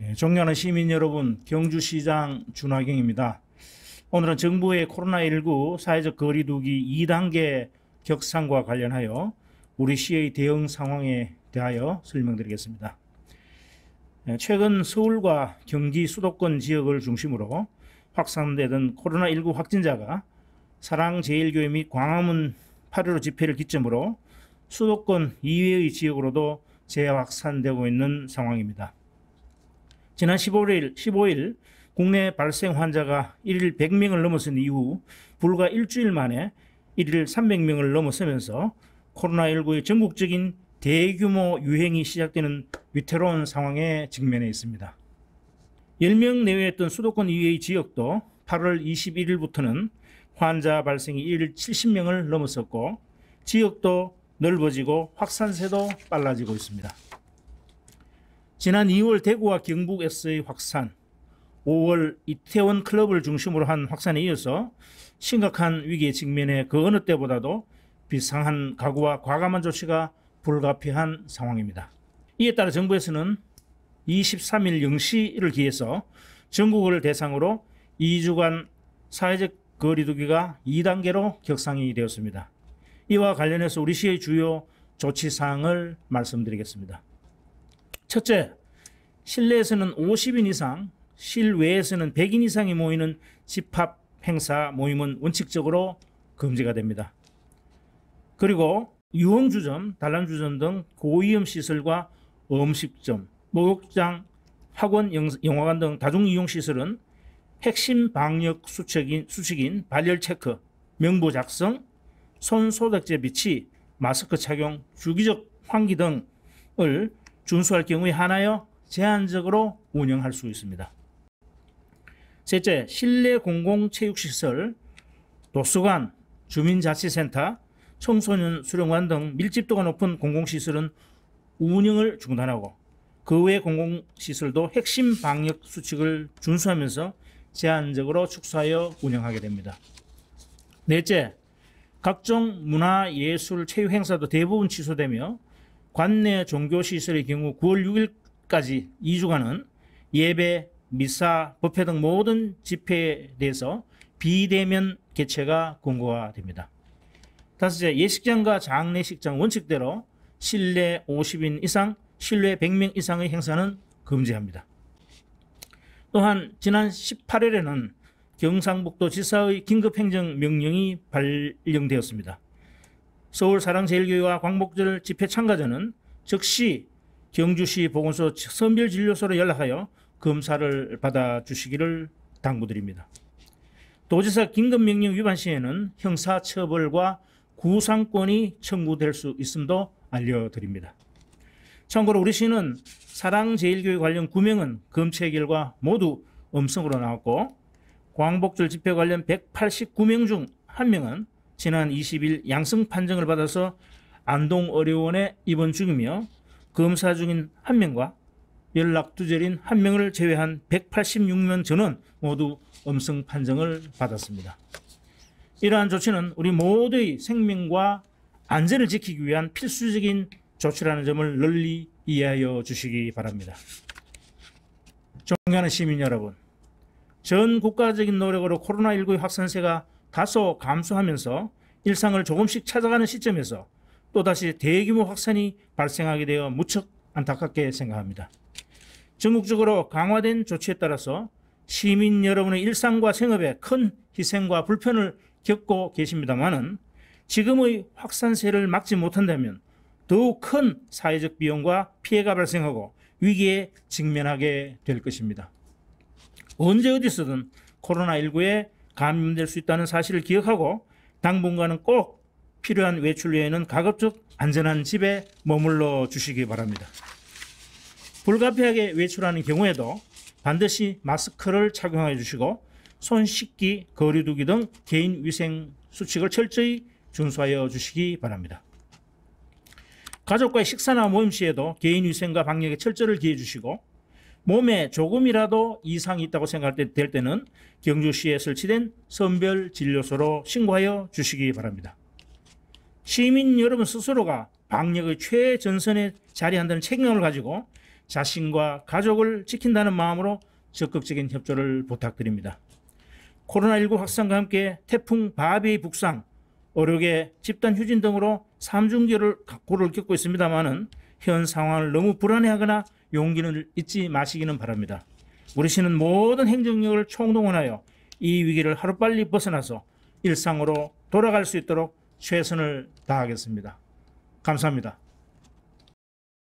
예, 존경하는 시민 여러분, 경주시장 준하경입니다. 오늘은 정부의 코로나19 사회적 거리두기 2단계 격상과 관련하여 우리 시의 대응 상황에 대하여 설명드리겠습니다. 예, 최근 서울과 경기 수도권 지역을 중심으로 확산되던 코로나19 확진자가 사랑제일교회 및 광화문 8.15 집회를 기점으로 수도권 이외의 지역으로도 재확산되고 있는 상황입니다. 지난 15일, 15일 국내 발생 환자가 1일 100명을 넘어선 이후 불과 일주일 만에 1일 300명을 넘어서면서 코로나19의 전국적인 대규모 유행이 시작되는 위태로운 상황에 직면해 있습니다. 10명 내외였던 수도권 이외의 지역도 8월 21일부터는 환자 발생이 1일 70명을 넘어섰고 지역도 넓어지고 확산세도 빨라지고 있습니다. 지난 2월 대구와 경북에서의 확산, 5월 이태원 클럽을 중심으로 한 확산에 이어서 심각한 위기에 직면해 그 어느 때보다도 비상한 각오와 과감한 조치가 불가피한 상황입니다. 이에 따라 정부에서는 23일 0시를 기해서 전국을 대상으로 2주간 사회적 거리두기가 2단계로 격상이 되었습니다. 이와 관련해서 우리 시의 주요 조치 사항을 말씀드리겠습니다. 첫째, 실내에서는 50인 이상, 실외에서는 100인 이상이 모이는 집합 행사 모임은 원칙적으로 금지가 됩니다. 그리고 유흥주점, 단란주점 등 고위험 시설과 음식점, 목욕장, 학원, 영화관 등 다중이용시설은 핵심 방역 수칙인, 수칙인 발열 체크, 명부 작성, 손 소독제 비치, 마스크 착용, 주기적 환기 등을 준수할 경우에 하나여 제한적으로 운영할 수 있습니다. 셋째, 실내 공공체육시설, 도서관, 주민자치센터, 청소년 수련관 등 밀집도가 높은 공공시설은 운영을 중단하고 그 외 공공시설도 핵심 방역 수칙을 준수하면서 제한적으로 축소하여 운영하게 됩니다. 넷째, 각종 문화, 예술, 체육 행사도 대부분 취소되며 관내 종교시설의 경우 9월 6일까지 2주간은 예배, 미사, 법회 등 모든 집회에 대해서 비대면 개최가 권고가 됩니다. 다섯째, 예식장과 장례식장 원칙대로 실내 50인 이상, 실내 100명 이상의 행사는 금지합니다. 또한 지난 18일에는 경상북도 지사의 긴급행정명령이 발령되었습니다. 서울 사랑제일교회와 광복절 집회 참가자는 즉시 경주시 보건소 선별진료소로 연락하여 검사를 받아 주시기를 당부드립니다. 도지사 긴급명령 위반 시에는 형사처벌과 구상권이 청구될 수 있음도 알려드립니다. 참고로 우리 시는 사랑제일교회 관련 9명은 검체 결과 모두 음성으로 나왔고 광복절 집회 관련 189명 중 1명은 지난 20일 양성 판정을 받아서 안동의료원에 입원 중이며 검사 중인 1명과 연락 두절인 1명을 제외한 186명 전원 모두 음성 판정을 받았습니다. 이러한 조치는 우리 모두의 생명과 안전을 지키기 위한 필수적인 조치라는 점을 널리 이해하여 주시기 바랍니다. 존경하는 시민 여러분, 전 국가적인 노력으로 코로나19의 확산세가 다소 감소하면서 일상을 조금씩 찾아가는 시점에서 또다시 대규모 확산이 발생하게 되어 무척 안타깝게 생각합니다. 전국적으로 강화된 조치에 따라서 시민 여러분의 일상과 생업에 큰 희생과 불편을 겪고 계십니다만은 지금의 확산세를 막지 못한다면 더욱 큰 사회적 비용과 피해가 발생하고 위기에 직면하게 될 것입니다. 언제 어디서든 코로나19에 감염될 수 있다는 사실을 기억하고 당분간은 꼭 필요한 외출 외에는 가급적 안전한 집에 머물러 주시기 바랍니다. 불가피하게 외출하는 경우에도 반드시 마스크를 착용해 주시고 손 씻기, 거리두기 등 개인 위생 수칙을 철저히 준수하여 주시기 바랍니다. 가족과의 식사나 모임 시에도 개인 위생과 방역에 철저를 기해 주시고 몸에 조금이라도 이상이 있다고 생각될 때는 경주시에 설치된 선별 진료소로 신고하여 주시기 바랍니다. 시민 여러분 스스로가 방역의 최전선에 자리한다는 책임을 가지고 자신과 가족을 지킨다는 마음으로 적극적인 협조를 부탁드립니다. 코로나19 확산과 함께 태풍 바비의 북상, 어록의 집단 휴진 등으로 삼중기를 고를 겪고 있습니다마는 현 상황을 너무 불안해하거나 용기를 잊지 마시기는 바랍니다. 우리 시는 모든 행정력을 총동원하여 이 위기를 하루빨리 벗어나서 일상으로 돌아갈 수 있도록 최선을 다하겠습니다. 감사합니다.